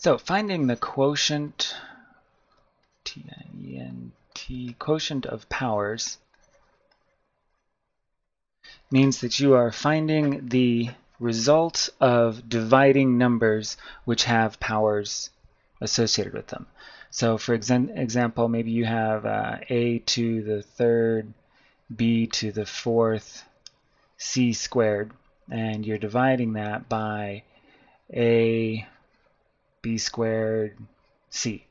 So finding the quotient, T-I-E-N-T, quotient of powers means that you are finding the result of dividing numbers which have powers associated with them. So for example, maybe you have uh, a to the third, b to the fourth, c squared, and you're dividing that by a b squared c.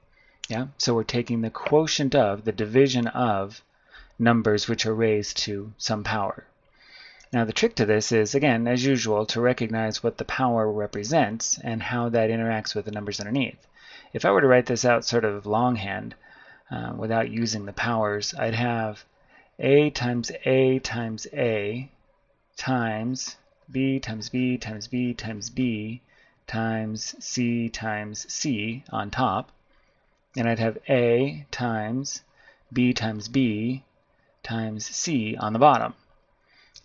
Yeah, so we're taking the quotient of, the division of, numbers which are raised to some power. Now the trick to this is, again, as usual, to recognize what the power represents and how that interacts with the numbers underneath. If I were to write this out sort of longhand, uh, without using the powers, I'd have a times a times a times b times b times b times b times C times C on top. And I'd have A times B times B times C on the bottom.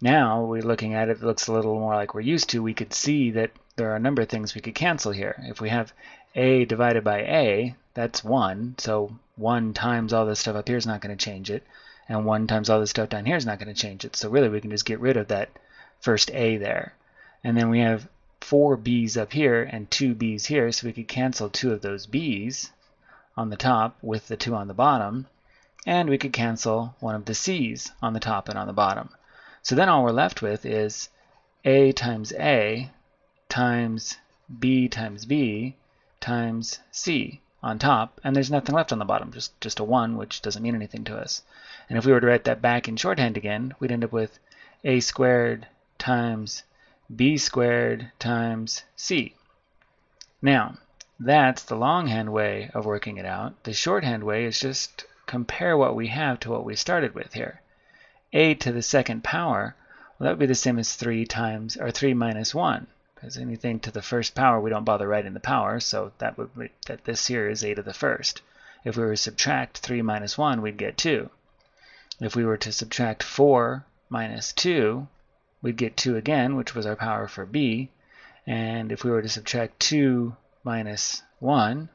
Now we're looking at it, it looks a little more like we're used to. We could see that there are a number of things we could cancel here. If we have A divided by A, that's 1. So 1 times all this stuff up here is not going to change it. And 1 times all this stuff down here is not going to change it. So really we can just get rid of that first A there. And then we have four b's up here and two b's here, so we could cancel two of those b's on the top with the two on the bottom, and we could cancel one of the c's on the top and on the bottom. So then all we're left with is a times a times b times b times c on top, and there's nothing left on the bottom, just, just a 1, which doesn't mean anything to us. And if we were to write that back in shorthand again, we'd end up with a squared times b squared times c. Now, that's the longhand way of working it out. The shorthand way is just compare what we have to what we started with here. a to the second power, well, that would be the same as 3 times, or 3 minus 1, because anything to the first power, we don't bother writing the power, so that would be, that this here is a to the first. If we were to subtract 3 minus 1, we'd get 2. If we were to subtract 4 minus 2, we'd get 2 again, which was our power for b. And if we were to subtract 2 minus 1,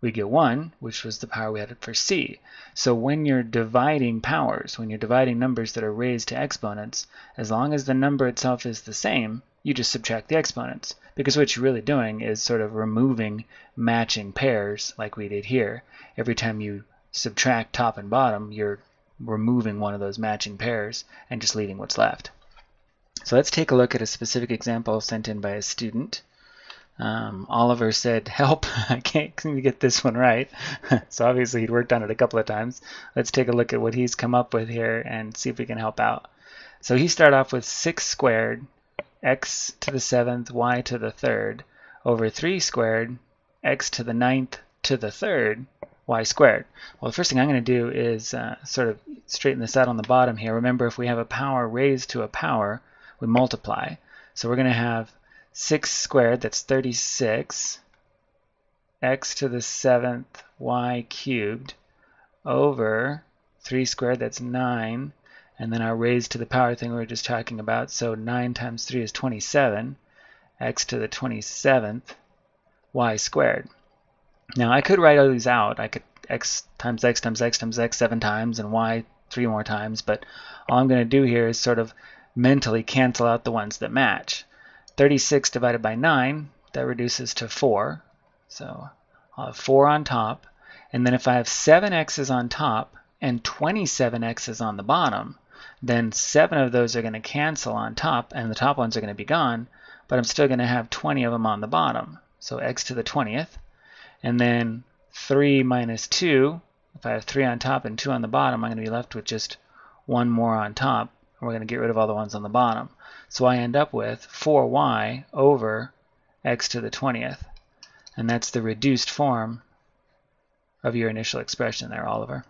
we'd get 1, which was the power we had for c. So when you're dividing powers, when you're dividing numbers that are raised to exponents, as long as the number itself is the same, you just subtract the exponents. Because what you're really doing is sort of removing matching pairs like we did here. Every time you subtract top and bottom, you're removing one of those matching pairs and just leaving what's left. So let's take a look at a specific example sent in by a student. Um, Oliver said, help, I can't seem to get this one right. so obviously he'd worked on it a couple of times. Let's take a look at what he's come up with here and see if we can help out. So he started off with 6 squared, x to the 7th, y to the 3rd, over 3 squared, x to the ninth to the 3rd, y squared. Well, the first thing I'm going to do is uh, sort of straighten this out on the bottom here. Remember, if we have a power raised to a power, we multiply. So we're going to have 6 squared, that's 36, x to the 7th y cubed over 3 squared, that's 9, and then our raised to the power thing we were just talking about, so 9 times 3 is 27, x to the 27th y squared. Now I could write all these out. I could x times x times x times x seven times and y three more times, but all I'm going to do here is sort of mentally cancel out the ones that match. 36 divided by 9, that reduces to 4. So I'll have 4 on top. And then if I have 7 x's on top and 27 x's on the bottom, then 7 of those are going to cancel on top, and the top ones are going to be gone, but I'm still going to have 20 of them on the bottom. So x to the 20th. And then 3 minus 2, if I have 3 on top and 2 on the bottom, I'm going to be left with just one more on top we're going to get rid of all the ones on the bottom. So I end up with 4y over x to the 20th. And that's the reduced form of your initial expression there, Oliver.